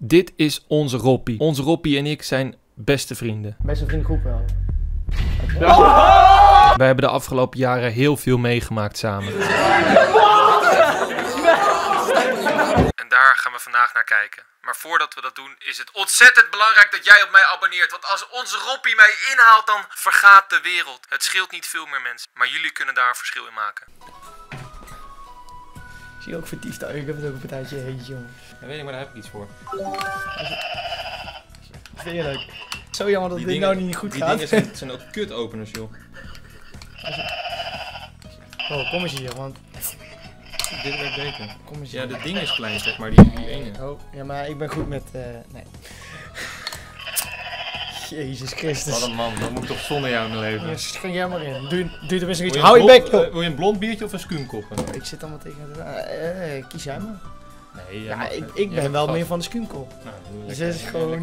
Dit is onze Roppie. Onze Roppie en ik zijn beste vrienden. Best een vriendengroep wel. Wij hebben de afgelopen jaren heel veel meegemaakt samen. En daar gaan we vandaag naar kijken. Maar voordat we dat doen, is het ontzettend belangrijk dat jij op mij abonneert. Want als onze Roppie mij inhaalt, dan vergaat de wereld. Het scheelt niet veel meer mensen, maar jullie kunnen daar een verschil in maken. Je ook vertiefd uit. Ik heb het ook een partijtje heetje, jongen. Dat weet ik, maar daar heb ik iets voor. Zo jammer dat dit nou niet goed die gaat. dingen zijn, zijn ook kutopeners, joh. Oh, kom eens hier, want... Dit werkt beter. Kom eens Ja, hier. dit ding is klein, zeg maar, die, die ene. Oh, ja, maar ik ben goed met... eh nee. Jezus Wat Christus. een man, dat moet ik toch zonder jou in mijn leven. Ja, Schenk jij maar in. Doe, doe tenminste Wil iets. Hou je een bek, joh. eh, Wil je een blond biertje of een skuumkoppen? Ik zit allemaal tegen... de- eh, eh, kies jij maar. Nee, Ja, mag- ik, ik ben wel meer van de skuumkop. Nou, Dus het is gewoon...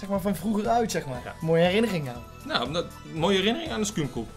zeg maar van vroeger uit, zeg maar. Ja. Mooie herinnering aan. Nou, dat, mooie herinnering aan de skuumkop.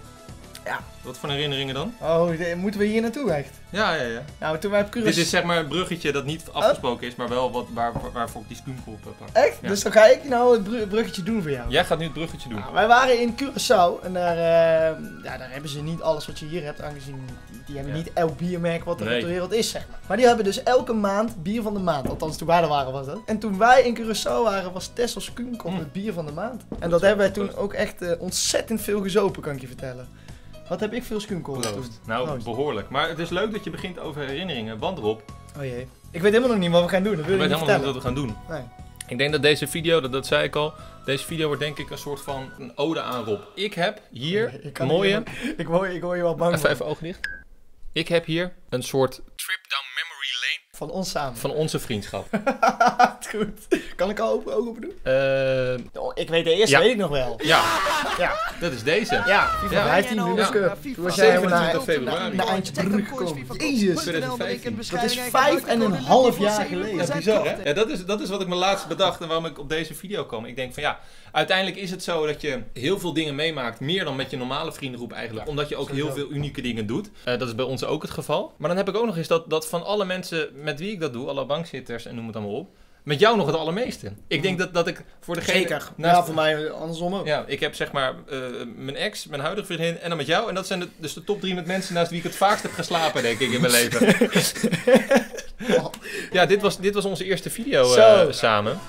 Ja. Wat voor herinneringen dan? Oh, moeten we hier naartoe echt? Ja, ja, ja. Nou, toen wij op Curaçao... Dit is zeg maar een bruggetje dat niet afgesproken is, maar wel wat, waar, waarvoor ik die heb. pak. Echt? Ja. Dus dan ga ik nou het bru- bruggetje doen voor jou. Jij gaat nu het bruggetje doen. Nou, wij waren in Curaçao en daar, eh, ja, daar hebben ze niet alles wat je hier hebt, aangezien die, hebben Ja. niet elk biermerk wat er Nee. op de wereld is, zeg maar. Maar die hebben dus elke maand bier van de maand. Althans, toen wij er waren was dat. En toen wij in Curaçao waren, was Tessels Kuhnkop Mm. het bier van de maand. En dat hebben wij toen ook echt eh, ontzettend veel gezopen, kan ik je vertellen. Wat heb ik veel skunkop toen? Proost. Nou, Proost. behoorlijk. Maar het is leuk dat je begint over herinneringen. Want Rob, Oh jee. Ik weet helemaal nog niet wat we gaan doen, dat ik wil weet je niet helemaal niet wat vertellen. we gaan doen. Nee. Ik denk dat deze video, dat, dat zei ik al, deze video wordt denk ik een soort van een ode aan Rob. Ik heb hier Ik een mooie... Ik hoor, ik hoor je wel bang Even, worden. even ogen dicht. Ik heb hier een soort trip down Van ons samen. van onze vriendschap. Goed. Kan ik al open, ogen open doen? Eh, Oh, ik weet de eerste, Ja. weet ik nog wel. ja, Ja. dat is deze. Ja, FIFA Ja. 15 Winners Ja. Cup. Toen was jij helemaal 27 naar, februari. naar Eindje Brugge gekomen. Jezus. 2015. Dat is vijf en een half jaar geleden. Ja, bizar hè? Ja, dat is, dat is wat ik me laatst bedacht en waarom ik op deze video kwam. Ik denk van ja, uiteindelijk is het zo dat je heel veel dingen meemaakt. Meer dan met je normale vriendengroep eigenlijk. Omdat je ook heel veel unieke dingen doet. Eh, dat is bij ons ook het geval. Maar dan heb ik ook nog eens dat, dat van alle mensen met wie ik dat doe, alle bankzitters en noem het allemaal op. Met jou nog het allermeeste. Ik denk dat, dat ik voor degene... Zeker. naast- Ja, voor mij andersom ook. Ja, ik heb zeg maar eh, mijn ex, mijn huidige vriendin en dan met jou. En dat zijn de, dus de top drie met mensen naast wie ik het vaakst heb geslapen, denk ik, in mijn leven. ja, dit was, dit was onze eerste video eh, samen.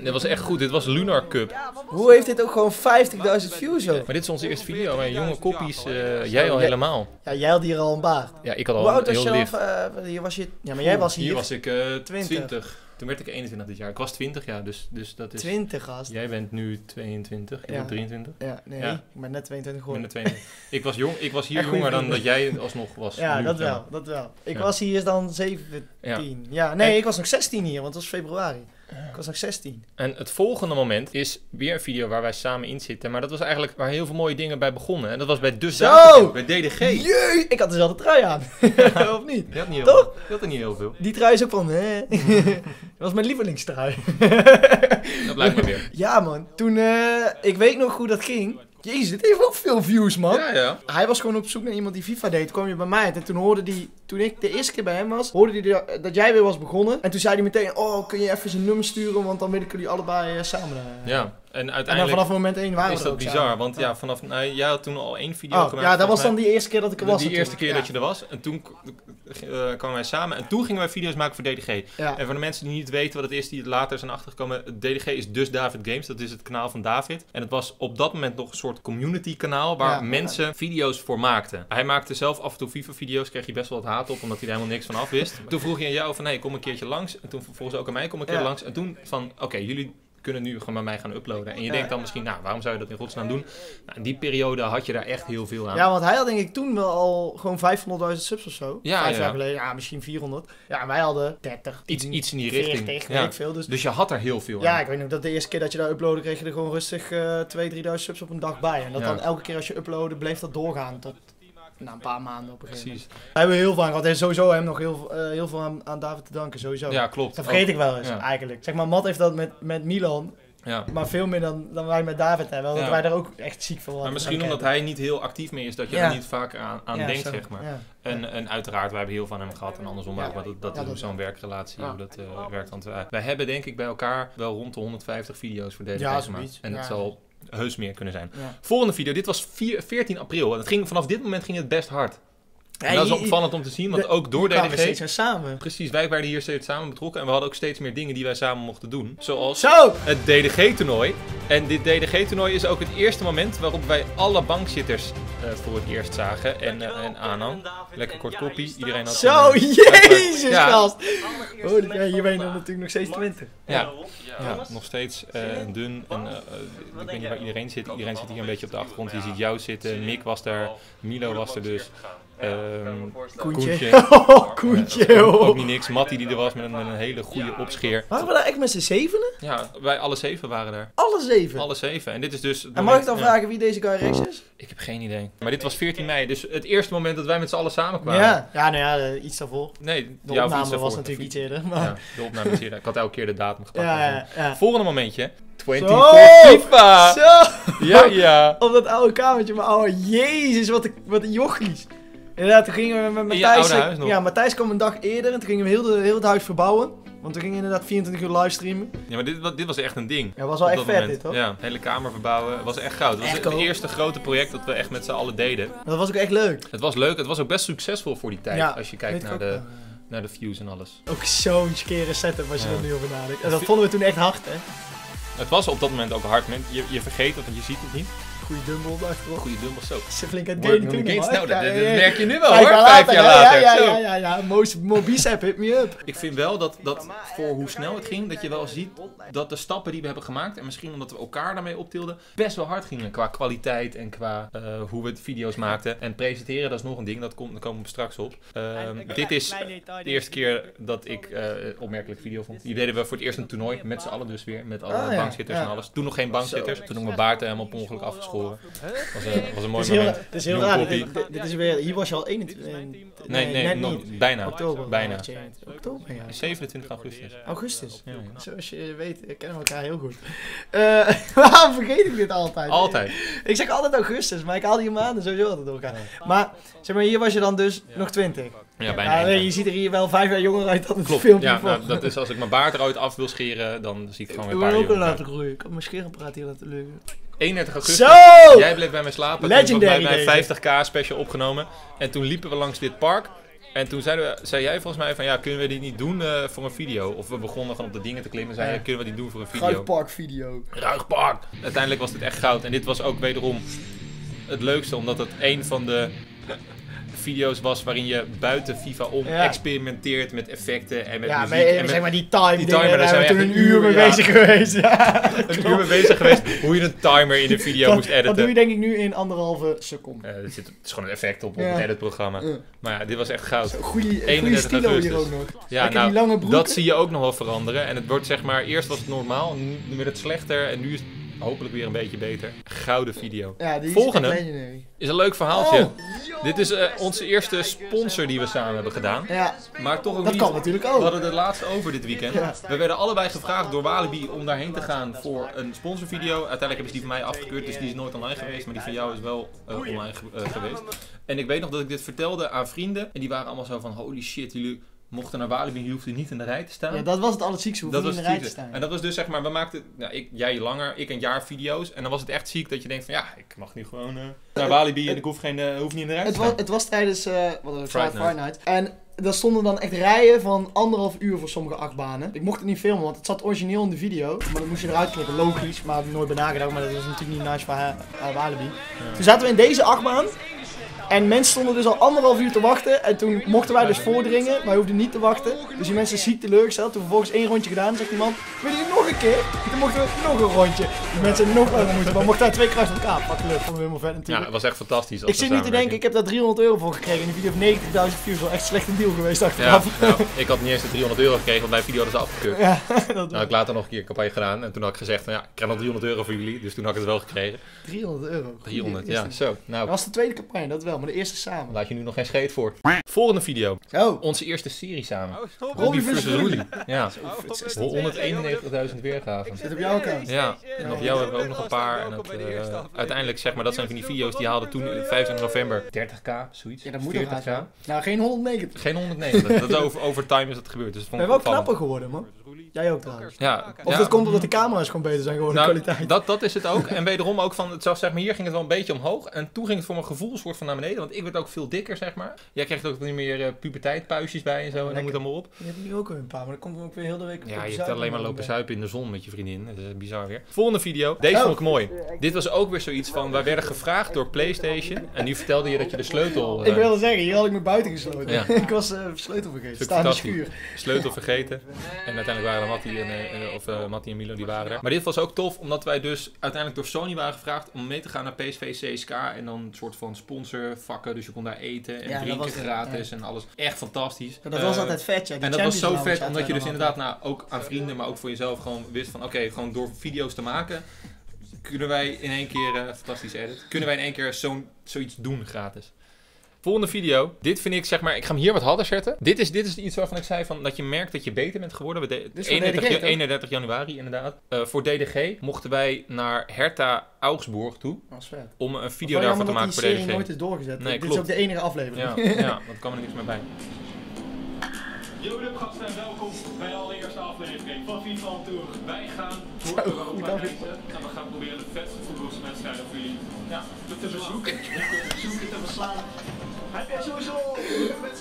Dit was echt goed. Dit was Lunar Cup. Hoe heeft dit ook gewoon 50.000 views ook? Maar dit is onze eerste video. Maar jonge koppies, eh, jij al Ja. helemaal. Ja, jij had hier al een baard. Ja, ik had Hoe al oud was heel je lief. al? eh, hier was je... Ja, maar jij was hier, Hier was ik eh 20. 20. Toen werd ik 21 dit jaar. Ik was 20 jaar, dus, dus dat is... 20 gast. Jij bent nu 22, ik Ja. ben 23. Ja, nee. Ja. Ik ben net 22 Ik ben geworden. er 22. Ik was, jong, ik was hier jonger dan dat jij alsnog was. Ja, nu, dat wel, dat wel. Ik was hier dan 17. Ja. Ja, nee, En- ik was nog 16 hier, want het was februari. Ik was nog 16. En het volgende moment is weer een video waar wij samen in zitten. Maar dat was eigenlijk waar heel veel mooie dingen bij begonnen. En dat was bij Dus bij DDG. Jee, ik had dezelfde trui aan. of niet? Je had niet heel Toch? veel. Je had er niet heel veel. Die trui is ook van, hè? dat was mijn lievelingstrui. Dat blijkt maar weer. ja man, toen, eh, ik weet nog hoe dat ging. Jezus, dit heeft ook veel views man. Ja, ja. Hij was gewoon op zoek naar iemand die FIFA deed. Toen kwam je bij mij uit en toen hoorde hij, toen ik de eerste keer bij hem was, hoorde hij dat- dat jij weer was begonnen. En toen zei hij meteen, oh, kun je even zijn nummer sturen, want dan wil ik jullie allebei eh, samen. eh. Ja, en uiteindelijk vanaf moment 1 waren is we dat ook bizar. samen. Want ja, vanaf, nou, jij had toen al één video Oh, gemaakt. ja, dat was dan die eerste keer dat ik er was. die eerste keer dat je er was. En toen eh, kwamen wij samen. En toen gingen wij video's maken voor DDG. Ja. En voor de mensen die niet weten wat het is, die het later zijn achtergekomen. DDG is dus David Games. Dat is het kanaal van David. En het was op dat moment nog een soort community kanaal waar Ja. mensen video's voor maakten. Hij maakte zelf af en toe FIFA-video's. Kreeg je best wel wat haat op, omdat hij er helemaal niks van af wist. toen vroeg hij aan jou van, hey, kom een keertje langs. En toen vervolgens ook aan mij, kom een keer langs. En toen van, oké, jullie kunnen nu gewoon bij mij gaan uploaden. En je denkt dan misschien, nou, waarom zou je dat in godsnaam doen? Nou, in die periode had je daar echt heel veel aan. Ja, want hij had denk ik toen wel al gewoon 500.000 subs of zo. Ja, Vijf ja. jaar geleden, ja, misschien 400. Ja, en wij hadden 30, Iets, 10, iets in die 40, richting. weet Ja. ik veel. Dus Dus je had er heel veel aan. ja, ik weet nog dat de eerste keer dat je daar uploadde, kreeg je er gewoon rustig eh 2.000, 3.000 subs op een dag bij. En dat dan elke keer als je uploadde, bleef dat doorgaan na een paar maanden op een gegeven moment. Precies. Daar hebben we heel veel aan gehad. En sowieso hem nog heel, eh, heel veel aan, aan David te danken, sowieso. Ja, klopt. Dat vergeet ik wel eens, Ja. eigenlijk. Zeg maar, Matt heeft dat met, met Milan. Ja. Maar veel meer dan, dan wij met David hebben. Omdat Ja. wij daar ook echt ziek van. Maar misschien omdat kennen. hij niet heel actief meer is, dat je Ja. er niet vaak aan, aan Ja, denkt, zo, zeg maar. ja. En, en uiteraard, wij hebben heel veel van hem gehad en andersom Ja. ook. Maar dat, dat Ja, is dat zo'n werkrelatie, Ja. hoe dat eh, werkt. Want wij, wij hebben denk ik bij elkaar wel rond de 150 video's voor deze Ja, zoiets. En het Ja. zal heus meer kunnen zijn. Ja. Volgende video, dit was 4, 14 april. En het ging, vanaf dit moment ging het best hard. En Ja, dat is opvallend om te zien, want de- ook door kwamen we DDG... steeds weer samen. Precies, wij werden hier steeds samen betrokken en we hadden ook steeds meer dingen die wij samen mochten doen. Zoals Zo! het DDG-toernooi. En dit DDG-toernooi is ook het eerste moment waarop wij alle bankzitters eh, voor het eerst zagen. En, eh, en Anan. Lekker kort koppie. Iedereen had Zo, een- jezus Ja. gast! Oh, ja, hier ben je dan natuurlijk nog steeds 20. Ja, ja, nog steeds eh, dun. En, eh, eh, ik weet niet waar iedereen zit. Iedereen zit hier een beetje op de achtergrond. Je ziet jou zitten. Mick was daar. Milo was er dus. Ehm, Koentje. Koentje. Oh, Koentje, ook, niet niks. Mattie die er was met een, met een hele goede opscheer. Waren we daar echt met z'n zevenen? Ja, wij alle zeven waren daar. Alle zeven? Alle zeven. En dit is dus... En mag ik dan ja. vragen wie deze guy rechts is? Ik heb geen idee. Maar dit was 14 mei, dus het eerste moment dat wij met z'n allen samenkwamen. Ja, ja, nou ja, eh, iets daarvoor. Nee, De jouw opname was natuurlijk iets eerder. Ja, Maar... de opname is eerder. Ik had elke keer de datum gepakt. Ja, ja, ja. Volgende momentje. 20 Zo! voor FIFA! Zo! Ja, ja. Op dat oude kamertje, maar oh jezus, wat een, wat een jochies. Inderdaad, toen gingen we met Matthijs... Ja, Matthijs kwam een dag eerder en toen gingen we heel, de, heel het huis verbouwen. Want we gingen inderdaad 24 uur livestreamen. Ja, maar dit, dit was echt een ding. Ja, was wel echt vet moment. dit, hoor. Ja, hele kamer verbouwen. Het was echt goud. Het was het eerste grote project dat we echt met z'n allen deden. Dat was ook echt leuk. Het was leuk. Het was ook best succesvol voor die tijd. Ja, als je kijkt naar de, wel. naar de views en alles. Ook zo'n skere setup als je Ja. er nu over nadenkt. En dat vonden we toen echt hard, hè. Het was op dat moment ook hard. Je, je vergeet het, want je ziet het niet. Goeie dumbbell op achtergrond. Goede dumbbell zo. Ze flink aan het toen. Nou, dat, Ja, dat ja, ja. merk je nu wel Vijf hoor. jaar Vijf later, jaar ja, later. Ja, Zo. ja, ja, ja. Most, Mo Bicep, hit me up. Ik vind wel dat, dat voor hoe snel het ging, dat je wel ziet dat de stappen die we hebben gemaakt, en misschien omdat we elkaar daarmee optilden, best wel hard gingen. Qua kwaliteit en qua eh, hoe we het video's maakten. En presenteren, dat is nog een ding, dat komt, daar komen we straks op. Ehm, dit is de eerste keer dat ik eh opmerkelijk video vond. Die deden we voor het eerst een toernooi, met z'n allen dus weer, met alle Ah, ja. bankzitters Ja. en alles. Toen nog geen bankzitters, toen nog mijn baard helemaal per ongeluk afgeschoren. Was een, was een mooi moment. het is heel raar. Dit, is weer, hier was je al 21. Nee, nee, nog- bijna. Oktober. Bijna. Oktober, ja. 27 augustus. Augustus. Ja, ja. Zoals je weet, we kennen elkaar heel goed. Eh, waarom vergeet ik dit altijd? Altijd. Ik zeg altijd augustus, maar ik haal die maanden sowieso altijd door elkaar. Maar, zeg maar, hier was je dan dus nog 20. Ja, bijna. Ja, nee, één. je ziet er hier wel vijf jaar jonger uit dan het Klopt. filmpje Ja, nou, dat is als ik mijn baard eruit af wil scheren, dan zie ik gewoon Ik weer wil een ook paar wel jaar. laten groeien. Ik had mijn scheerapparaat hier laten liggen. 31 augustus. Zo! Jij bleef bij mij slapen. Legendary Toen hebben wij deze. 50k special opgenomen. En toen liepen we langs dit park. En toen zeiden we, zei jij volgens mij van ja, kunnen we dit niet doen eh, voor een video? Of we begonnen gewoon op de dingen te klimmen. Zei Ja. jij, kunnen we dit doen voor een video? Gruikpark video. Ruig park. Uiteindelijk was dit echt goud. En dit was ook wederom het leukste, omdat het een van de video's was waarin je buiten FIFA om Ja. experimenteert met effecten en met Ja, muziek. en eh, zeg maar die time die dingen, timer, daar hebben we zijn toen een uur mee ja. bezig geweest. Ja, een uur mee bezig geweest hoe je een timer in een video dat, moest dat editen. doe je denk ik nu in anderhalve seconde. Eh, het, zit, het is gewoon een effect op, op Ja. het editprogramma. Ja. Maar ja, dit was echt goud. 31 stilo hier ook nog. Ja, Lekker die lange nou, dat zie je ook nog wel veranderen. En het wordt zeg maar, eerst was het normaal, nu werd het slechter en nu is het hopelijk weer een beetje beter. Gouden video. Ja, die is Volgende. legendary. Is een leuk verhaaltje. Oh. Dit is eh, onze eerste sponsor die we samen hebben gedaan. Ja, Maar toch ook dat niet... kan natuurlijk We ook. hadden de laatste over dit weekend. Ja. We werden allebei gevraagd door Walibi om daarheen te gaan voor een sponsorvideo. Uiteindelijk hebben ze die van mij afgekeurd, dus die is nooit online geweest. Maar die van jou is wel eh, online ge- eh, geweest. En ik weet nog dat ik dit vertelde aan vrienden. En die waren allemaal zo van, holy shit, jullie mochten naar Walibi je hoefde niet in de rij te staan. Ja, dat was het allerziekste, hoe Dat in de rij te staan. En dat was dus zeg maar, we maakten, nou, ik, jij langer, ik een jaar video's. En dan was het echt ziek dat je denkt van ja, ik mag nu gewoon eh, naar Walibi en ik hoef, geen, eh, hoef niet in de rij te Het staan. was, het was tijdens uh, wat was Friday Night. En daar stonden dan echt rijen van anderhalf uur voor sommige achtbanen. Ik mocht het niet filmen, want het zat origineel in de video. Maar dan moest je eruit knippen, logisch. Maar nooit bij nagedacht. Maar dat was natuurlijk niet nice voor Walibi. Toen zaten we in deze achtbaan. En mensen stonden dus al anderhalf uur te wachten. En toen mochten wij dus voordringen. Wij hoefden niet te wachten. Dus die mensen ziek teleurgesteld. Toen vervolgens één rondje gedaan. Zegt die man, wil je nog een keer? Toen mochten we nog een rondje. Die mensen nog langer moeten. Maar mochten daar twee keer achter elkaar. Fucking leuk. Vonden we helemaal vet Ja, natuurlijk. het was echt fantastisch. Ik we zit nu te denken, ik heb daar 300 euro voor gekregen. En die video heeft 90.000 views. Wel echt slecht een deal geweest Ja, achteraf. nou, ik had niet eens de 300 euro gekregen, want mijn video hadden ze afgekeurd. Ja, dat Nou, ik later nog een keer een campagne gedaan en toen had ik gezegd van ja, ik krijg nog 300 euro voor jullie, dus toen had ik het wel gekregen. 300 euro. 300, Goeie ja, zo. Dat Nou, was de tweede campagne, dat wel. Maar de eerste samen. Laat je nu nog geen scheet voor. Volgende video. Zo. Onze eerste serie samen. Oh, Robbie versus Roelie. Ja. Oh, 191.000 weergaven. Zit op jouw account. Ja, en op jou hebben we ook nog een paar. En het, eh, uiteindelijk zeg maar, dat zijn van die video's die haalden toen eh, 25 november 30k, zoiets. Ja, dat moet ook 40k. haast wel. Nou, geen 190. Geen 190. Dat is over, over time is dat gebeurd. Dus dat We vond ik wel knapper geworden, man. Jij ook trouwens. Ja, Of ja. dat komt omdat de camera's gewoon beter zijn geworden, Nou, de kwaliteit. dat, dat is het ook. En wederom ook van, het zag, zeg maar, hier ging het wel een beetje omhoog. En toen ging het voor mijn gevoel soort van naar beneden. Want ik werd ook veel dikker, zeg maar. Jij krijgt ook niet meer eh puberteitpuisjes bij en zo. En Lekker. moet allemaal op. Je hebt nu ook weer een paar, maar dan komt ook weer heel de week Ja, je hebt alleen maar lopen zuipen in de zon met je vriendin. Dat is bizar weer. Volgende video. Deze Oh. vond ik mooi. Dit was ook weer zoiets van, wij werden gevraagd door Playstation. En nu vertelde je dat je de sleutel... Ik eh, wilde zeggen, hier had ik me buiten gesloten. Ja. ik was eh sleutel vergeten. Stuk Sta in de schuur. sleutel vergeten. En uiteindelijk waren Mattie en, eh, eh, of, eh, Mattie en Milo die waren er. Maar dit was ook tof, omdat wij dus uiteindelijk door Sony waren gevraagd om mee te gaan naar PSV CSK. En dan een soort van sponsorvakken, dus je kon daar eten en Ja, drinken het, gratis en alles. Echt fantastisch. Maar dat was Eh, altijd vet, ja. Die En dat was zo vet, omdat je dus inderdaad nou, ook aan vrienden, maar ook voor jezelf gewoon wist van oké, gewoon door video's te maken, kunnen wij in één keer, eh, fantastisch edit, kunnen wij in één keer zo'n zoiets doen gratis. Volgende video. Dit vind ik, zeg maar, ik ga hem hier wat harder zetten. Dit is, dit is iets waarvan ik zei van, dat je merkt dat je beter bent geworden. We de- Dit is voor 31, DDG, ja- toch? 31 januari inderdaad. Eh, voor DDG mochten wij naar Hertha Augsburg toe vet. om een video daarvoor te maken voor die serie DDG. nooit is doorgezet. Nee, Dit is ook de enige aflevering. Ja, ja, want er kwam er niks meer bij. Yo, gasten en welkom bij de allereerste aflevering van FIFA on Tour. Wij gaan door Zo, Europa reizen en we gaan proberen de vetste voetbalwedstrijden voor jullie ja, te bezoeken. Zoeken te verslaan. Sowieso welke wedstrijden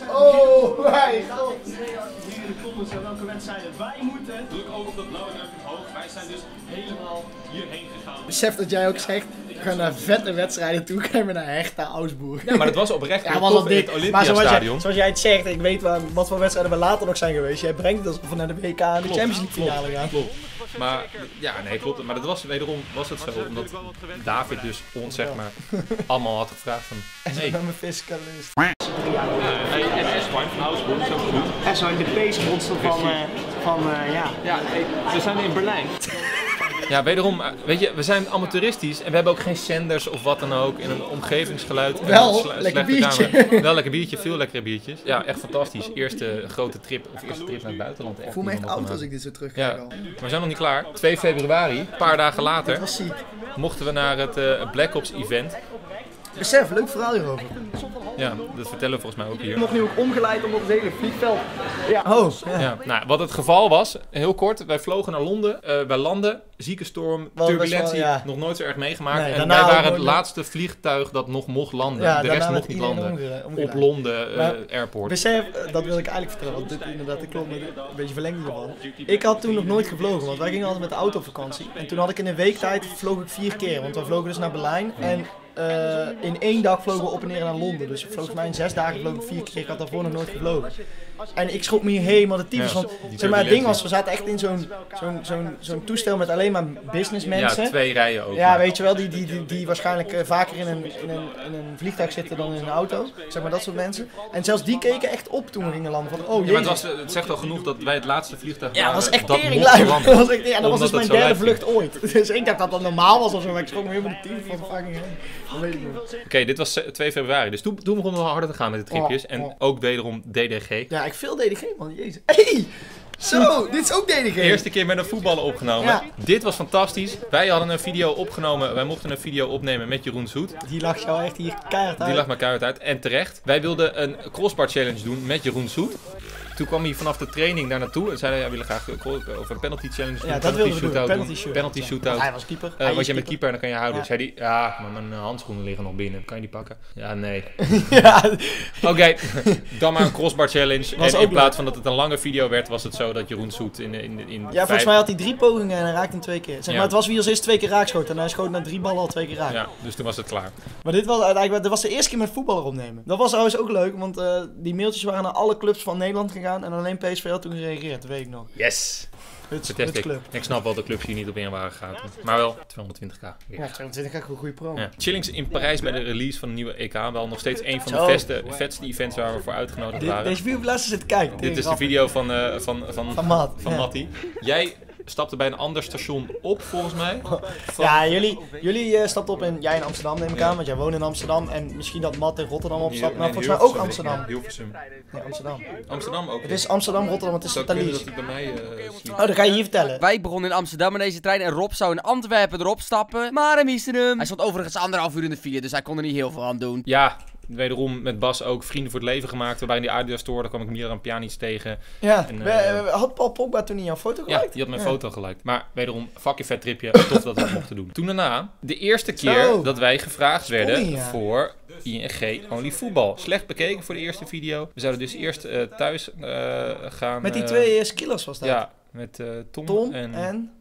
Oh, wij gaan. hier in de comments en welke wedstrijden wij moeten? Druk ook op dat blauwe duimpje omhoog. Wij zijn dus helemaal hierheen gegaan. Besef dat jij ook zegt, we gaan naar vette wedstrijden toe, gaan we naar Hertha Augsburg. Ja, maar dat was oprecht Ja, was al in het. Maar zoals jij, Olympiastadion. zoals jij het zegt, ik weet waar, wat voor wedstrijden we later nog zijn geweest. Jij brengt het alsof we naar de WK en de Champions League finale gaan. Klopt. Maar ja, nee, klopt. Maar dat was wederom was het zo, omdat David dus ons zeg maar allemaal had gevraagd van. Hey, En zo in de peesmonster van, eh, van eh, ja. Ja, we zijn in Berlijn. Ja, wederom, eh, weet je, we zijn amateuristisch en we hebben ook geen zenders of wat dan ook in een omgevingsgeluid. en Wel, lekker slechte biertje. camera. Wel lekker biertje, veel lekkere biertjes. Ja, echt fantastisch. Eerste grote trip, of eerste trip naar het buitenland. Ik voel me echt oud als ik dit zo terugkijk Ja, maar we zijn nog niet klaar. 2 februari, een paar dagen later, mochten we naar het Black Ops event. Besef, leuk verhaal hierover. Ja, dat vertellen we volgens mij ook hier. Nog nu ook omgeleid om op het hele vliegveld. Ja. Oh, ja. Ja, nou, wat het geval was, heel kort, wij vlogen naar Londen, eh wij landen, zieke storm, turbulentie, wel, ja. nog nooit zo erg meegemaakt. Nee, en wij waren het laatste vliegtuig dat nog mocht landen. Ja, de rest mocht niet landen. Op Londen eh, Maar- Airport. Besef, eh, dat wil ik eigenlijk vertellen, want dit inderdaad, dat klopt, een beetje verlenging ervan. Ik had toen nog nooit gevlogen, want wij gingen altijd met de auto op vakantie. En toen had ik in een week tijd, vloog ik vier keer, want we vlogen dus naar Berlijn. En eh, in één dag vlogen we op en neer naar Londen. Dus volgens mij in zes dagen vloog vier keer, ik had daarvoor nog nooit gevlogen. En ik schrok me hier helemaal de tyfus, want zeg maar, het ding was, we zaten echt in zo'n zo'n zo'n zo'n toestel met alleen maar businessmensen. Ja, twee rijen ook. Ja, weet je wel, die, die, die, die waarschijnlijk eh, vaker in een, in, een, in een vliegtuig zitten dan in een auto. Zeg maar dat soort mensen. En zelfs die keken echt op toen we gingen landen. Van, oh Ja, maar het, was, het zegt al genoeg dat wij het laatste vliegtuig Ja, dat was waren echt tering. Dat was, echt, ja, dat was dus mijn derde vlucht ooit. Dus ik dacht dat dat normaal was of zo, maar ik schrok me helemaal de team van de fucking. Oké, dit was eh, 2 februari, dus toen, toen begonnen we harder te gaan met de tripjes. En ook wederom DDG. Ja, veel DDG man, jezus. Hey! Zo, dit is ook DDG. Eerste keer met een voetballen opgenomen. Ja. Dit was fantastisch. Wij hadden een video opgenomen. Wij mochten een video opnemen met Jeroen Zoet. Die lag jou echt hier keihard uit. Die lag maar keihard uit. En terecht. Wij wilden een crossbar challenge doen met Jeroen Zoet. Toen kwam hij vanaf de training daar naartoe en zei hij, ja, we willen graag een cro- of een penalty challenge doen. Ja, dat wilden we doen. shootout Penalty doen. shootout. Penalty Ja. shootout. Hij was keeper. Eh, Hij is jij bent keeper en dan kan je houden. Ja. Zei hij, ja, maar mijn eh, handschoenen liggen nog binnen. Kan je die pakken? Ja, nee. ja, Oké, dan maar een crossbar challenge. Was en in plaats van dat het een lange video werd, was het zo dat Jeroen Zoet in, in, in ja, volgens vijf- mij had hij drie pogingen en hij raakte hem twee keer. Zeg Ja. maar, het was wie als eerst twee keer raakschoten en hij schoot na drie ballen al twee keer raak. Ja, dus toen was het klaar. Maar dit was uiteindelijk, dat was de eerste keer met voetballer opnemen. Dat was trouwens ook leuk, want eh, die mailtjes waren naar alle clubs van Nederland gegaan en alleen PSV had toen gereageerd, dat weet ik nog. Yes! Huts, Huts ik. club. Ik snap wel de clubs die niet op in waren gegaan. Maar wel 220k. Ja, weer. 22 echt een goede promo. Ja. Chillings in Parijs bij de release van de nieuwe EK. Wel nog steeds een van de Zo. vetste, events waar we voor uitgenodigd waren. deze video laatst zitten kijken. Dit is de video van, eh van, van, Van Matt. van ja. Matty. Jij stapte bij een ander station op, volgens mij. Van- Ja, jullie, jullie eh, stapten op in, jij in Amsterdam neem ik Ja. aan, want jij woont in Amsterdam. En misschien dat Matt in Rotterdam opstapt, maar Nee, volgens mij ook Amsterdam. Hilversum. Nee, Amsterdam. Amsterdam ook. Het is Amsterdam, Rotterdam, het is Thalys. dat bij mij sliep. Oh, dat ga je hier vertellen. Wij begonnen in Amsterdam met deze trein en Rob zou in Antwerpen erop stappen, maar hij miste hem. Hij stond overigens anderhalf uur in de file, dus hij kon er niet heel veel aan doen. Ja, wederom met Bas ook vrienden voor het leven gemaakt. Waren in die Adidas store, daar kwam ik Miran Pjanic tegen. Ja, En, eh, had Paul Pogba toen niet jouw foto Ja, geliked? die had mijn Ja. foto geliked. Maar wederom, fucking vet tripje. Tof dat we dat mochten doen. Toen daarna, de eerste keer Zo. dat wij gevraagd werden ja. voor ING Only Voetbal. Slecht bekeken voor de eerste video. We zouden dus eerst eh, thuis eh, gaan... Met die twee skillers was dat. Ja, met Tom, Tom en... en...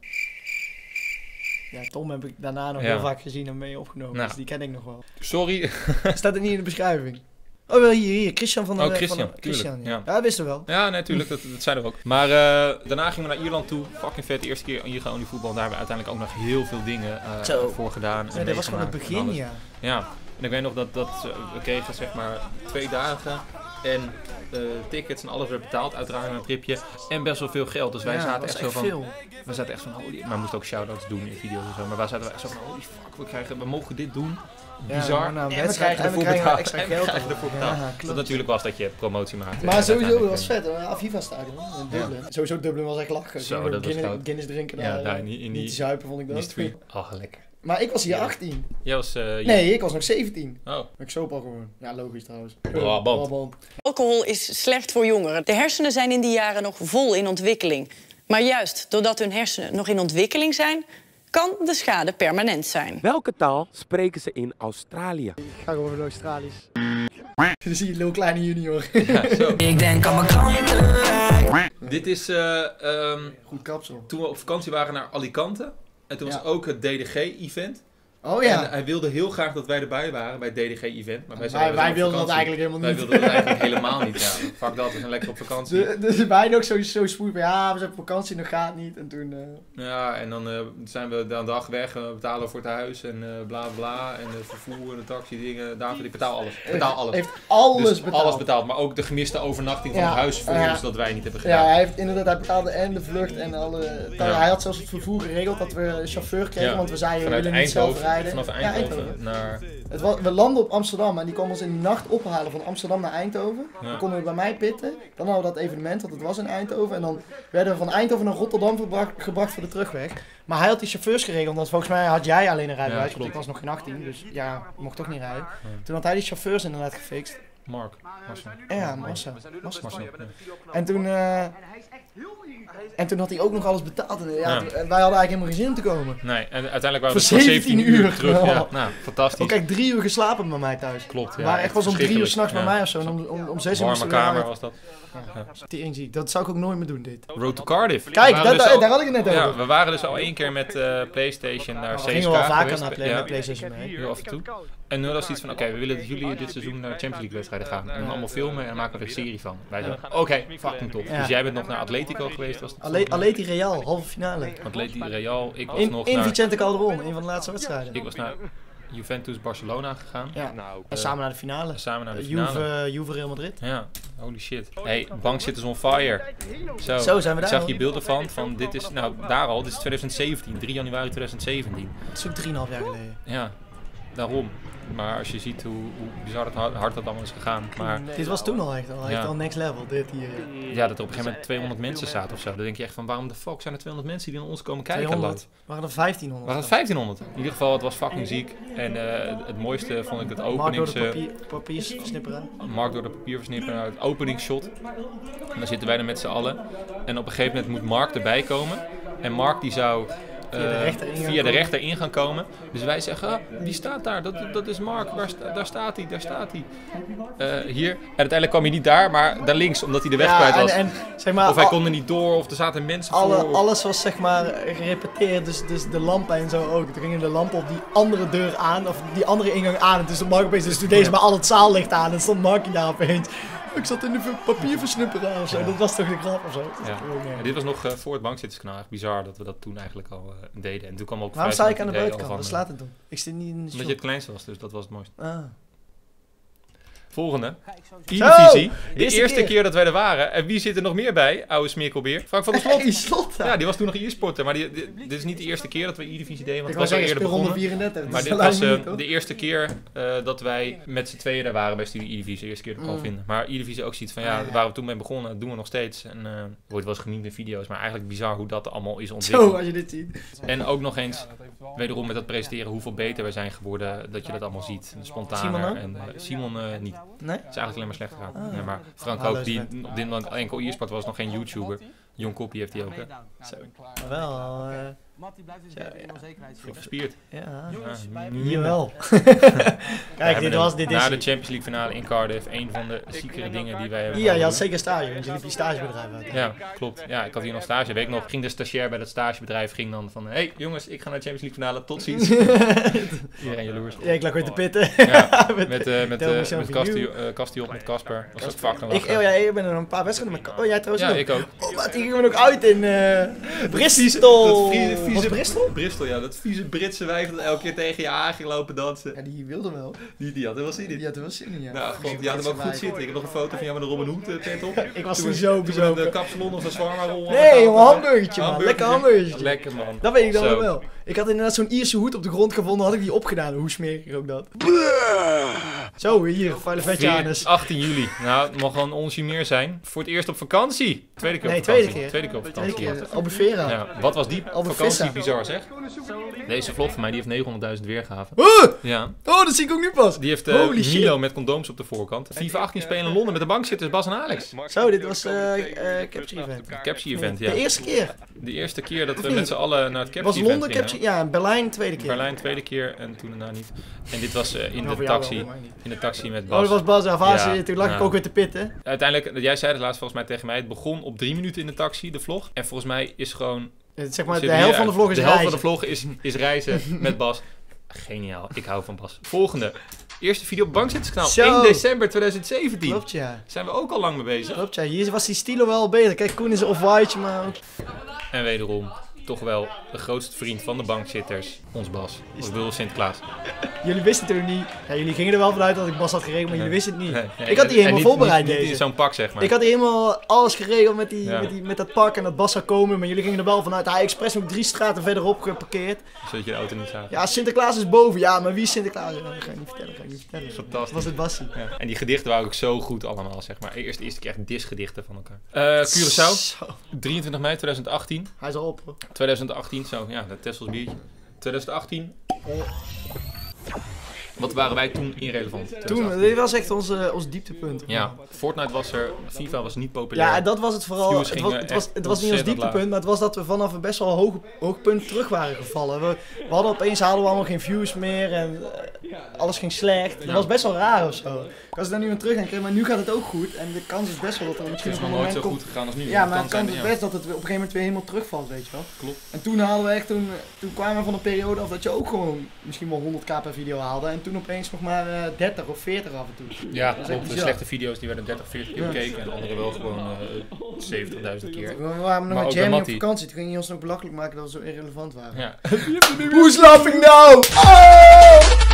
Ja, Tom heb ik daarna nog Ja. heel vaak gezien en mee opgenomen, Nou. dus die ken ik nog wel. Sorry. Staat het niet in de beschrijving? Oh, wel hier, hier. Christian van der Oh, Christian, Christian, ja. ja. Ja, wisten we wel. Ja, nee, tuurlijk, dat, dat zijn er ook. Maar eh, daarna gingen we naar Ierland toe. Fucking vet. De eerste keer ING Only Voetbal. Daar hebben we uiteindelijk ook nog heel veel dingen eh, voor gedaan. Ja, dat was gewoon het begin, ja. Ja, en ik weet nog dat, dat we kregen zeg maar twee dagen en eh, tickets en alles werd betaald, uiteraard een tripje. En best wel veel geld. Dus wij Ja, zaten echt zo van. veel. We zaten echt van holy. Maar we moesten ook shout-outs doen in video's en zo. Maar wij zaten echt zo van holy fuck, we, krijgen, we mogen dit doen. Ja, Bizar. nou, en we krijgen en we ervoor betaald. extra we geld krijgen ervoor. ervoor betaald. Ja, dat natuurlijk was dat je promotie maakte. Maar sowieso, dat was vet. hoor. Aviva stadion in Dublin. Sowieso Dublin was echt lachen. Zo, dat Guinness, drinken Ja, daar. eh, in die- in niet die- zuipen vond ik Die dat. street. Oh, lekker. Maar ik was hier Ja. 18. Jij was... eh, je- Nee, ik was nog 17. Oh. Ik soap al gewoon. Ja, logisch trouwens. Brabant. Brabant. Alcohol is slecht voor jongeren. De hersenen zijn in die jaren nog vol in ontwikkeling. Maar juist doordat hun hersenen nog in ontwikkeling zijn, kan de schade permanent zijn. Welke taal spreken ze in Australië? Ga gewoon naar Australisch. Dan zie je Lil Kleine Junior. Ja, zo. Ik denk aan mijn Dit is eh, ehm, Goed kapsel. toen we op vakantie waren naar Alicante. En toen was ook het DDG-event. Oh En ja. hij wilde heel graag dat wij erbij waren bij het DDG-event. Maar wij, Wij, we wij zijn op wilden dat eigenlijk helemaal Wij niet. wilden dat eigenlijk helemaal niet. Ja. Fuck dat, we zijn lekker op vakantie. De- Dus wij ook zo spoed van ja, we zijn op vakantie, nog gaat niet. En toen. eh, Ja, en dan eh, zijn we de dag weg, eh, betalen voor het huis en eh, bla bla. En de vervoer en de taxi dingen. David, ik betaal alles. Ik betaal alles. Heeft alles Dus betaald. alles betaald, maar ook de gemiste overnachting van Ja, het huis voor ons dat wij niet hebben gedaan. Ja, hij heeft inderdaad, hij betaalde en de vlucht en alle. Ja. Hij had zelfs het vervoer geregeld dat we een chauffeur kregen, want we zeiden we willen niet zelf Eindhoven, rijden. vanaf Ja, Eindhoven, naar... Het we landen op Amsterdam en die kwam ons in de nacht ophalen van Amsterdam naar Eindhoven. Ja. Dan konden we bij mij pitten. Dan hadden we dat evenement, want het was in Eindhoven. En dan werden we van Eindhoven naar Rotterdam gebracht, gebracht voor de terugweg. Maar hij had die chauffeurs geregeld, want volgens mij had jij alleen een rijbewijs. Want ik was nog geen 18, dus ja, mocht toch niet rijden. Toen had hij die chauffeurs inderdaad gefixt. Mark. Marcel. Ja, massa. En toen, eh, en toen had hij ook nog alles betaald. En, ja, Ja. toen- en wij hadden eigenlijk helemaal geen zin om te komen. Nee, en uiteindelijk waren we Voor voor 17 17 uur uur. terug. Ja. Oh. Nou, fantastisch. Ook echt drie uur geslapen bij mij thuis. Klopt, ja. waren echt pas om drie uur s'nachts bij mij of zo. En om, om, om zes uur Warme kamer was dat. Tering. Dat zou ik ook nooit meer doen, dit. Road to Cardiff. Kijk, dat, dus al- daar had ik het net Ja, over. we waren dus al één keer met eh, PlayStation naar We CSK gingen wel vaker geweest. naar play, Ja, PlayStation mee. heel af en toe. En nu we zoiets van, oké, we willen dat jullie dit seizoen naar Champions League wedstrijden gaan. En dan allemaal filmen en maken we er een serie van. Wij zo, oké, fucking tof. Ja. Dus jij bent nog naar Atletico geweest, was het? Ale Aleti Real, halve finale. Atletico Real. Ik was In, nog in naar... Vicente Calderon, een van de laatste wedstrijden. Ik was naar Juventus Barcelona gegaan. Ja, Nou, en samen naar de finale. Samen naar de finale. Juve, Juve Real Madrid. Ja, holy shit. Hey, bank zit is on fire. Zo, Zo zijn we ik daar, zag je hoor. beelden van, van dit is, nou daar al, dit is 2017, 3 januari 2017. Dat is ook 3,5 jaar geleden. Ja, daarom. Maar als je ziet hoe, hoe bizar het hard, hard dat allemaal is gegaan. Maar Dit was toen al echt al, echt Ja. al next level, dit hier. ja, dat er op een gegeven moment 200 mensen zaten of zo. Dan denk je echt van, waarom de fuck zijn er 200 mensen die naar ons komen kijken? 200. Waren er 1500. Was het 1500? In ieder geval, het was fucking ziek. En eh, het mooiste vond ik het Mark door openings... de eh, papier. Mark door de papierversnipper, het openingsshot. En dan zitten wij er met z'n allen. En op een gegeven moment moet Mark erbij komen. En Mark die zou Via de eh, rechter via de komen. rechter in gaan komen. Dus wij zeggen, ah, wie staat daar? Dat, dat is Mark, sta- daar staat hij, daar staat hij. Eh, hier. En uiteindelijk kwam hij niet daar, maar daar links, omdat hij de weg Ja, kwijt was. en zeg maar, of hij kon er niet door, of er zaten mensen alle, voor. of- alles was zeg maar gerepeteerd, dus, dus de lampen en zo ook. Toen gingen de lampen op die andere deur aan, of die andere ingang aan. En toen stond Mark opeens, dus toen deze maar al het zaallicht aan en stond Mark daar opeens. Ik zat in de papierversnipperaar of zo, dat was toch de grap of zo. Ja. dit was nog eh, voor het bankzitterskanaal. Echt bizar dat we dat toen eigenlijk al eh, deden. En toen kwam ook Waarom sta ik aan de buitenkant? Wat slaat het doen? Ik zit niet in de eh, Omdat je het kleinste was, dus dat was het mooiste. Ah. Volgende. Eredivisie. De eerste eerste, keer. keer. dat wij er waren. En wie zit er nog meer bij? Oude smeerkelbeer. Frank van der Slot. Hey, slot. Ja, die was toen nog e-sporter. Maar die, die- dit is niet de eerste keer dat we Eredivisie deden. Want Ik was al eerder begonnen. 34. Maar dit is was eh, niet, hoor. de eerste keer eh, dat wij met z'n tweeën daar waren bij Studie Eredivisie. De eerste keer dat ik al Mm. vinden. Maar Eredivisie ook ziet van ja, Ah, waar we toen mee begonnen, dat doen we nog steeds. En eh wordt wel eens geniemd in video's. Maar eigenlijk bizar hoe dat allemaal is ontwikkeld. Zo, als je dit ziet. En ook nog eens, wederom met dat presenteren, hoeveel beter we zijn geworden. Dat je dat allemaal ziet. Spontaner. Ook? En, Simon eh, niet. Nee? Het is eigenlijk alleen maar slecht gegaan. Ah. Nee, maar Frank Ah, ook, die op dit moment enkel e-sport was, nog geen YouTuber. Jon Koppie heeft hij ook, hè? Zo, Maar wel, eh, Mattie blijft dus Ja, ja. onzekerheid gespierd. ja. Ja, Hier wel. We Kijk, dit was, dit Na is... de Champions League finale in Cardiff, een van de ziekere dingen die wij hebben. Ja, je had zeker stage, want je liep je stagebedrijf uit. Ja, klopt. Ja, ik had hier nog stage. Weet ik nog, ging de stagiair bij dat stagebedrijf, ging dan van... Hé hey, jongens, ik ga naar de Champions League finale, tot ziens. Iedereen jaloers. Ja, ik lag weer te pitten. Ja, Met- met, eh met, eh met eh, Castiop, met Casper. Dat was ook fucking Ik, oh ja, ik ben er een paar wedstrijden met... Oh, jij trouwens Ja, ook? ik ook. Oh, wat, die gingen we nog uit in eh Bristol. Vieze, Bristol? Bristol, ja. Dat vieze Britse wijf dat elke keer tegen je aan ging lopen dansen. Ja, die wilde wel. Die, die had er wel zin in. Die had er wel zin in, ja. Nou, god, die had hem ook goed zitten. Ik heb nog een foto van jou met een Robin Hood eh, tent op. Ik was Toen toen zo toen we bezopen. de kapsalon of een zwarma rol Nee, gehaald. hamburgertje, man. Lekker Hamburgertje. Lekker, man. Dat weet ik dan wel. Ik had inderdaad zo'n Ierse hoed op de grond gevonden, had ik die opgedaan. Hoe smerig ook dat? Zo, hier, vuile vetje Vier- anus. 18 juli. Nou, het mag wel een onsje meer zijn. Voor het eerst op vakantie. Tweede keer op Nee, vakantie. tweede keer. Tweede keer op vakantie. keer. Albufeira. Ja, wat was die Albufissa. vakantie bizar, zeg? Deze vlog van mij, die heeft 900.000 weergaven. Oh, Ja. oh, dat zie ik ook nu pas. Die heeft eh Holy shit. Milo met condooms op de voorkant. FIFA 18 spelen in Londen met de bankzitters Bas en Alex. Zo, dit was eh eh Capture Event. Capture event, ja. De eerste keer. De eerste keer dat we met z'n allen naar het Capture was event Londen gingen. Capture... Ja, Berlijn tweede keer. Berlijn tweede keer en toen daarna niet. En dit was eh, in de taxi. wel. In de taxi met Oh, Bas. dat was Bas Avasi. Ja, Toen lag ik ook weer te pitten. Uiteindelijk, jij zei het laatst volgens mij tegen mij, het begon op drie minuten in de taxi, de vlog. En volgens mij is gewoon... Eh, Zeg maar, de helft van de vlog is De helft reizen. van de vlog is, is reizen met Bas. Geniaal, ik hou van Bas. Volgende. Eerste video op Bankzitterskanaal. Zo. 1 december 2017. Klopt, ja. Zijn we ook al lang mee bezig. Klopt, ja. Hier was die stilo wel beter. Kijk, Koen is off-white, maar... ook- En wederom, toch wel de grootste vriend van de bankzitters, ons Bas. Ik bedoel Sinterklaas. Jullie wisten toen niet... Ja, jullie gingen er wel vanuit dat ik Bas had geregeld, maar jullie wisten het niet. Nee, nee, Ik had die helemaal niet- voorbereid, niet, niet deze. zo'n pak, zeg maar. Ik had helemaal alles geregeld met, die, Ja. met, die, met dat pak en dat Bas zou komen, maar jullie gingen er wel vanuit. Hij expres ook drie straten verderop geparkeerd. Zodat je de auto niet zag. Ja, Sinterklaas is boven. Ja, maar wie is Sinterklaas? Ja, dat ga ik niet vertellen, ga ik niet vertellen. Fantastisch. Was het Bassie? Ja. En die gedichten waren ook zo goed allemaal, zeg maar. Eerst de eerste keer echt disgedichten van elkaar. Eh Curaçao, Zo. 23 mei 2018. Hij is al op. hoor. 2018, zo, ja, dat Tessels biertje. 2018. Wat waren wij toen irrelevant? Toen, 2018. dit was echt ons, ons dieptepunt. Ja, Fortnite was er, FIFA was niet populair. Ja, en dat was het vooral. Het was, het was, echt het was niet ons dieptepunt, maar het was dat we vanaf een best wel hoog, hoog punt terug waren gevallen. We, we hadden opeens hadden we allemaal geen views meer en eh, alles ging slecht. Het Ja. was best wel raar of zo. Als ik daar nu aan terug denk, maar nu gaat het ook goed en de kans is best wel dat er Het misschien is nog nog een nooit moment zo komt. goed gegaan als nu. Ja, Het maar het kan zijn, dus ja. best dat het op een gegeven moment weer helemaal terugvalt, weet je wel. Klopt. En toen haalden we echt, toen, toen kwamen we van een periode af dat je ook gewoon misschien wel 100k per video haalde. En toen opeens nog maar eh, 30 of 40 af en toe. Ja, Dat is klopt. De slechte video's die werden 30, 40 keer Ja. bekeken en andere wel gewoon eh 70.000 keer. We waren nog Maar met Jamie op vakantie, toen ging hij ons nog belachelijk maken dat we zo irrelevant waren. Ja. Who's laughing now? Oh!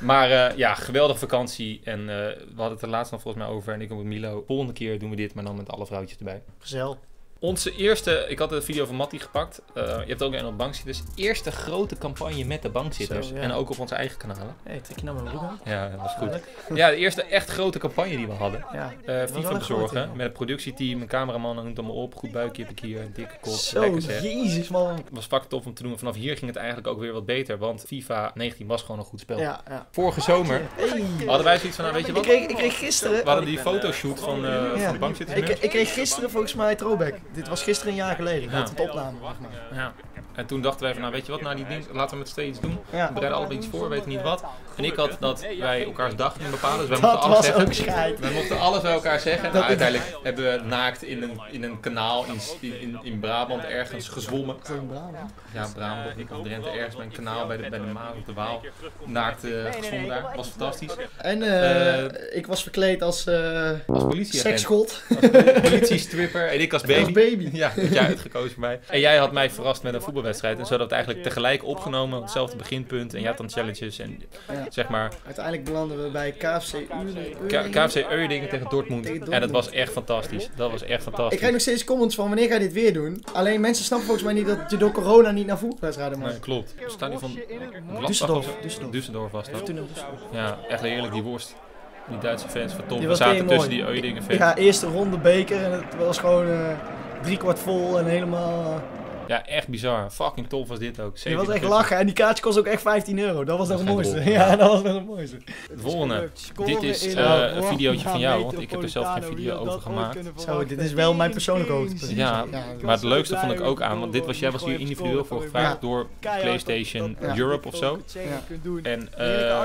Maar eh, ja, geweldige vakantie. En eh, we hadden het er laatst nog volgens mij over. En ik met Milo. Volgende keer doen we dit, maar dan met alle vrouwtjes erbij. Gezel. Onze eerste, ik had de video van Mattie gepakt. Eh, je hebt ook een op bankzitters. Eerste grote campagne met de bankzitters. Zo, ja. En ook op onze eigen kanalen. Hé, trek je nou mijn broek aan? Ja, dat was goed. Ja, de eerste echt grote campagne die we hadden. Ja. Eh FIFA bezorgen. grote, met een productieteam, een cameraman, noemt allemaal op. Goed buikje heb ik hier, een dikke kop. Zo, jezus man. Het was fucking tof om te doen. Vanaf hier ging het eigenlijk ook weer wat beter. Want FIFA 19 was gewoon een goed spel. Ja, ja. Vorige zomer Hey. hadden wij zoiets van, nou, weet je Ik wat? kreeg, ik kreeg gisteren... We hadden die fotoshoot van, eh van de bankzitters. Ik, ik kreeg gisteren volgens mij throwback. Dit was gisteren een jaar geleden. Ja. Dat het opname. zeg maar. Ja. En toen dachten wij van, nou weet je wat, nou die ding, laten we met z'n tweeën iets doen. Ja. We bereiden allebei iets voor, weten niet wat. En ik had dat wij elkaars dag gingen bepalen, dus wij Dat mochten alles was zeggen. ook scheid. We mochten alles bij elkaar zeggen. Dat Nou, is- uiteindelijk hebben we naakt in een, in een kanaal in, in, in Brabant ergens gezwommen. Braam, hè? Ja, Brabant of niet, of Drenthe, ergens bij een kanaal bij de, bij de Maas of de Waal. Naakt eh gezwommen daar, was fantastisch. En eh, ik was verkleed als eh Als politieagent. seksgod. Als politiestripper en ik als Als baby. Baby. Ja, dat jij uitgekozen voor mij. En jij had mij verrast met een voetbalwedstrijd. En zo dat we eigenlijk tegelijk opgenomen, op hetzelfde beginpunt. En jij had dan challenges en Ja. zeg maar Uiteindelijk belanden we bij KFC Uerdingen. KFC Eudingen tegen Dortmund. Tegen En dat was echt fantastisch. Dat was echt Ik fantastisch. krijg nog steeds comments van wanneer ga je dit weer doen? Alleen mensen snappen volgens mij niet dat je door corona niet naar voetbalwedstrijden mag. Nee, klopt. We staan nu van Gladbach Düsseldorf? Düsseldorf. Was dat. Ja, echt heerlijk die worst. Die Duitse fans van. Die We zaten tussen mooi. die Eudingen fans. Ja, eerste ronde beker en het was gewoon eh drie kwart vol en helemaal... Ja, echt bizar. Fucking tof was dit ook. die 17 was echt lachen en die kaartje kost ook echt 15 euro. Dat was nog Dat het mooiste. Ja, dat was nog het mooiste. De volgende. Dit is eh, een videootje van jou, want ik heb er zelf geen video over gemaakt. Zo, dit is wel mijn persoonlijke hoogtepunt. Ja, maar het leukste vond ik ook aan, want dit was, jij was hier individueel voor gevraagd Ja. door PlayStation Europe of zo. En eh,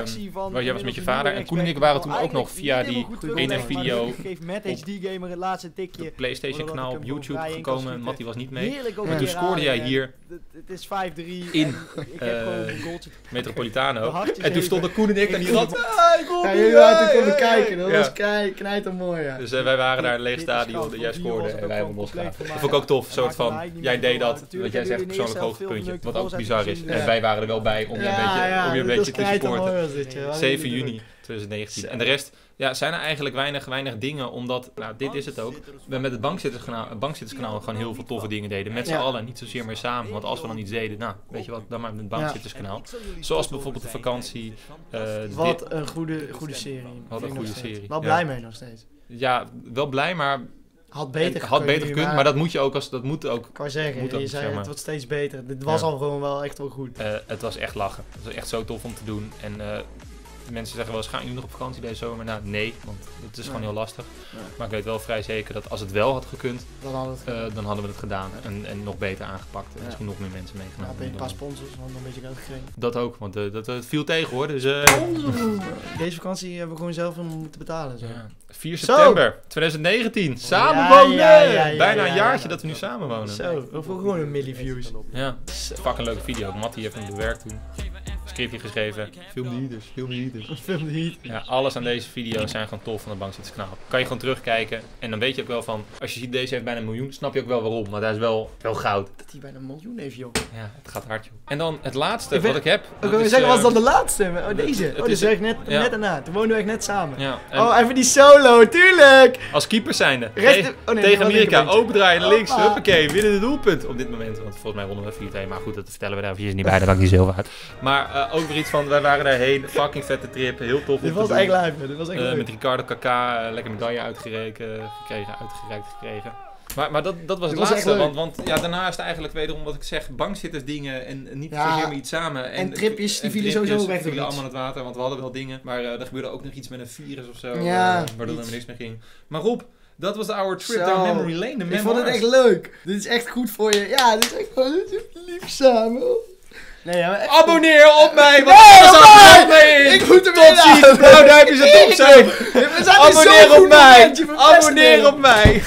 waar jij was met je vader en Koen en ik waren toen ook nog via die ene video Geef met HD Gamer het laatste tikje. de PlayStation kanaal op YouTube gekomen. Mattie was niet mee. Toen scoorde jij hier en Het is 5-3. in, en Ik heb gewoon eh, een goaltje. Metropolitano. En toen stonden Koen en ik aan die rand. Ja, jullie waren toen konden kijken. Dat was kei, knijter mooi, ja. Dus eh, wij waren daar in een leeg stadion. Jij scoorde en wij hebben losgegaan. Dat vond ik ook tof. soort van, jij deed dat, wat jij zegt, persoonlijk hoogtepuntje. Wat ook bizar is. En wij waren er wel bij om je een beetje, om je een beetje te supporten. 7 juni 2019. En de rest ja, zijn er eigenlijk weinig, weinig dingen, omdat, nou dit is het ook, we met het bankzitterskanaal, bankzitterskanaal gewoon heel veel toffe dingen deden. Met z'n Ja. allen, niet zozeer meer samen. Want als we dan iets deden, nou, weet je wat, dan maar met het bankzitterskanaal. Zoals bijvoorbeeld de vakantie. eh, dit. Wat een goede, goede serie. Wat een goede steeds. serie, Wel blij mee nog steeds. Ja, wel blij, maar Had beter had beter gekund, gekund. Maar dat moet je ook als, dat moet ook wou zeggen, Moet ook, je zei zeg maar. het wordt steeds beter. Dit was Ja. al gewoon wel echt wel goed. Eh, het was echt lachen. Het was echt zo tof om te doen. En eh, mensen zeggen wel eens, gaan jullie nog op vakantie deze zomer? Nou, nee, want het is gewoon Nee. heel lastig. Nee. Maar ik weet wel vrij zeker dat als het wel had gekund, Dan had het eh, dan hadden we het gedaan. En, en nog beter aangepakt. En Ja. misschien nog meer mensen ja, meegenomen. je een paar sponsors, hadden een beetje geld gekregen. dat ook, want eh, dat, dat viel tegen hoor. Dus eh, Deze vakantie hebben we gewoon zelf moeten betalen. Zo. ja. 4 Zo. september 2019. Samenwonen! Ja, ja, ja, ja, Bijna ja, een ja. jaartje dat we nu samenwonen. Zo, we voor gewoon een milli views. Ja, fucking leuke video. Mattie heeft hem bewerkt toen. Scriptje geschreven. Film die dus, film die dus. Film niet. Ja, alles aan deze video's zijn gewoon tof van het bankzitterskanaal. Kan je gewoon terugkijken. En dan weet je ook wel van, als je ziet deze heeft bijna een miljoen, snap je ook wel waarom. Maar dat is wel, wel goud. Dat hij bijna een miljoen heeft, joh. Ja, het gaat hard joh. En dan het laatste Ik ben- wat ik heb. Ik dat wil is, zeggen, eh, was dat de laatste? Oh, deze. het Oh, dat is- is echt net, ja. net daarna. Toen woonden we echt net samen. Ja, Oh, even die solo, tuurlijk! als keeper zijnde. Rechts- Tegen, oh nee, tegen Amerika, opendraaien naar links. Hoppa. Huppakee, winnen de doelpunt op dit moment. Want volgens mij ronden we 4-2. Maar goed, dat vertellen we daar eventjes niet bij. Daar maakt niet zoveel uit. Maar eh, ook weer iets van, wij waren daarheen. Fucking vette trip. Heel tof Dit was echt live. Dit was echt Eh, met Ricardo Kaka, eh, lekker medaille uitgerekend, gekregen, uitgereikt gekregen. Maar, maar dat, dat was het was laatste, want, want ja, daarna is het eigenlijk wederom wat ik zeg, bankzittersdingen en, en niet Ja, zozeer meer iets samen. en tripjes, die vielen sowieso weg vielen allemaal in het water, want we hadden wel dingen, maar eh, er gebeurde ook nog iets met een virus of zo, Ja, eh, waardoor er niks meer ging. Maar Rob, dat was Our Trip Zo. Down Memory Lane, de Ik vond het echt leuk. Dit is echt goed voor je. Ja, dit is echt gewoon dit is echt lief samen. Nee, maar Abonneer op mij, want Nee, er mij! nog mee in. Ik moet hem Tot ziens, blauw duimpjes en top zijn. Er Abonneer op mij, abonneer op mij.